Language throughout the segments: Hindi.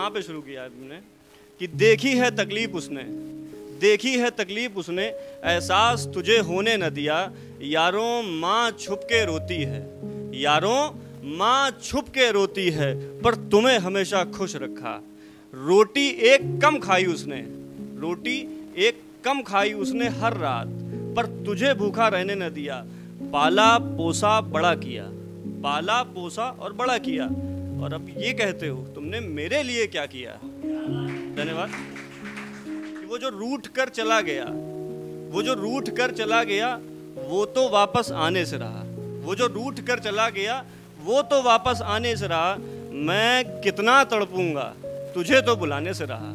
वहाँ पे शुरू किया हमने कि देखी है तकलीफ़ उसने। देखी है तकलीफ़ उसने। एहसास तुझे होने न दिया। यारों, माँ छुप के रोती है। यारों, माँ छुप के रोती है। पर तुम्हें हमेशा खुश रखा। रोटी एक कम खाई उसने। रोटी एक कम खाई उसने हर रात। पर तुझे भूखा रहने न दिया। पाला पोसा बड़ा किया। पाला पोसा और बड़ा किया। और अब ये कहते हो, तुमने मेरे लिए क्या किया? धन्यवाद। कि वो जो रूठ कर चला गया, वो जो रूट कर चला गया, वो तो वापस आने से रहा। वो जो रूट कर चला गया, वो तो वापस आने से रहा। मैं कितना तड़पूँगा, तुझे तो बुलाने से रहा।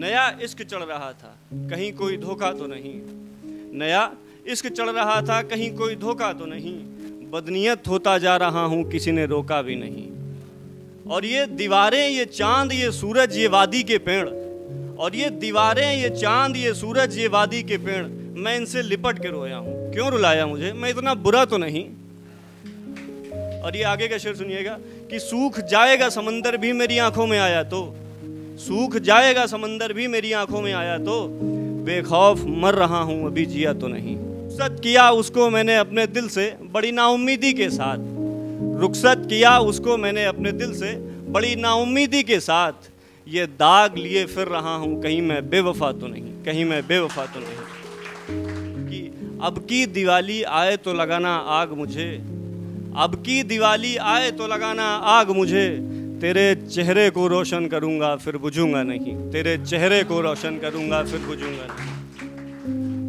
नया इश्क चढ़ रहा था, कहीं कोई धोखा तो नहीं। नया इश्क चढ़ रहा था, कहीं कोई धोखा तो नहीं। बदनीयत होता जा रहा हूँ, किसी ने रोका भी नहीं। और ये दीवारें, ये चाँद, ये सूरज, ये वादी के पेड़। और ये दीवारें, ये चाँद, ये सूरज, ये वादी के पेड़। मैं इनसे लिपट के रोया हूँ। क्यों रुलाया मुझे? मैं इतना बुरा तो नहीं। और ये आगे का शेर सुनिएगा कि सूख जाएगा समंदर भी मेरी आँखों में आया तो। सूख जाएगा समंदर भी मेरी आँखों में आया तो। बेखौफ मर रहा हूँ, अभी जिया तो नहीं। रुखसत किया उसको मैंने अपने दिल से, बड़ी नाउमीदी के साथ। रुखसत किया उसको मैंने अपने दिल से, बड़ी नाउमीदी के साथ। ये दाग लिए फिर रहा हूँ, कहीं मैं बेवफा तो नहीं, कहीं मैं बेवफा तो नहीं। कि अब की दिवाली आए तो लगाना आग मुझे, अब की दिवाली आए तो लगाना आग मुझे। तेरे चेहरे को रोशन करूँगा फिर बुझूँगा नहीं, तेरे चेहरे को रोशन करूँगा फिर बुझूँगा नहीं।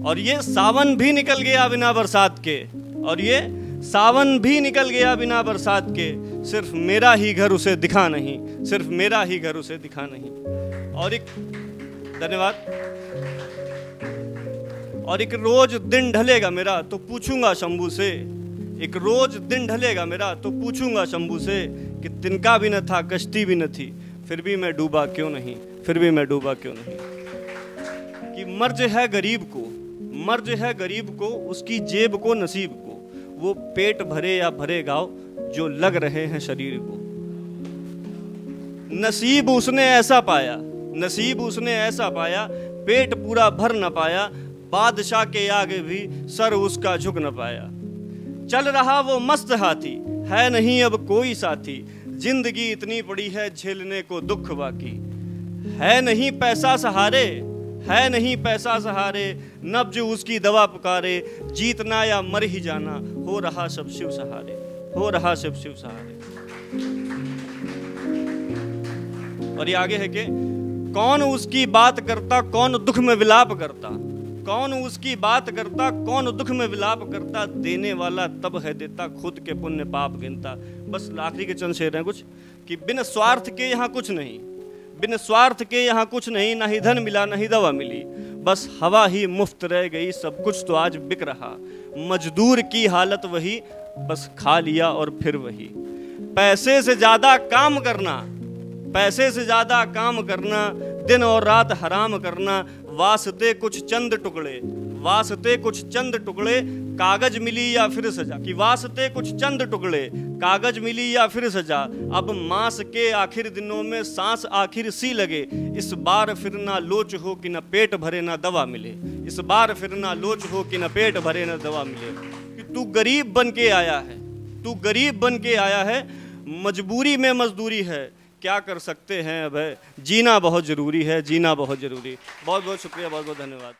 और ये सावन भी निकल गया बिना बरसात के। और ये सावन भी निकल गया बिना बरसात के। सिर्फ़ मेरा ही घर उसे दिखा नहीं, सिर्फ़ मेरा ही घर उसे दिखा नहीं। और एक धन्यवाद। और एक रोज दिन ढलेगा मेरा तो पूछूँगा शंभू से। एक रोज दिन ढलेगा मेरा तो पूछूँगा शंभू से कि तिनका भी न था, कश्ती भी न थी। फिर भी मैं डूबा क्यों नहीं, फिर भी मैं डूबा क्यों नहीं? कि मर्ज है गरीब को मर्ज है गरीब को, उसकी जेब को नसीब को। वो पेट भरे या भरे गाँव जो लग रहे हैं शरीर को। नसीब उसने ऐसा पाया, नसीब उसने ऐसा पाया, पेट पूरा भर न पाया, बादशाह के आगे भी सर उसका झुक न पाया। चल रहा वो मस्त हाथी, है नहीं अब कोई साथी। ज़िंदगी इतनी पड़ी है झेलने को दुख बाकी। है नहीं पैसा सहारे है नहीं पैसा सहारे नब्ज उसकी दवा पुकारे, जीतना या मर ही जाना, हो रहा सब शिव सहारे, हो रहा सब शिव सहारे। और ये आगे है कि कौन उसकी बात करता, कौन दुख में विलाप करता? कौन उसकी बात करता, कौन दुख में विलाप करता? देने वाला तब है देता, खुद के पुण्य पाप गिनता। बस आखिरी के चंद शेर हैं कुछ, कि बिन स्वार्थ के यहाँ कुछ नहीं। बिन स्वार्थ के यहाँ कुछ नहीं, ना ही धन मिला, ना ही दवा मिली। बस हवा ही मुफ़्त रह गई, सब कुछ तो आज बिक रहा। मजदूर की हालत वही, बस खा लिया और फिर वही। पैसे से ज़्यादा काम करना, पैसे से ज़्यादा काम करना, दिन और रात हराम करना, वास्ते कुछ चंद टुकड़े, वास्ते कुछ चंद टुकड़े कागज़ मिली या फिर सजा? कि वास्ते कुछ चंद टुकड़े, कागज़ मिली या फिर सजा? अब मास के आखिर दिनों में सांस आखिर सी लगे। इस बार फिर ना लोच हो कि ना पेट भरे ना दवा मिले। इस बार फिर ना लोच हो कि ना पेट भरे ना दवा मिले। कि तू गरीब बन के आया है। तू गरीब बन के आया है। मजबूरी में मजदूरी है। क्या कर सकते हैं अब? है? जीना बहुत ज़रूरी है, जीना बहुत ज़रूरी। बहुत बहुत शुक्रिया बहुत बहुत धन्यवाद।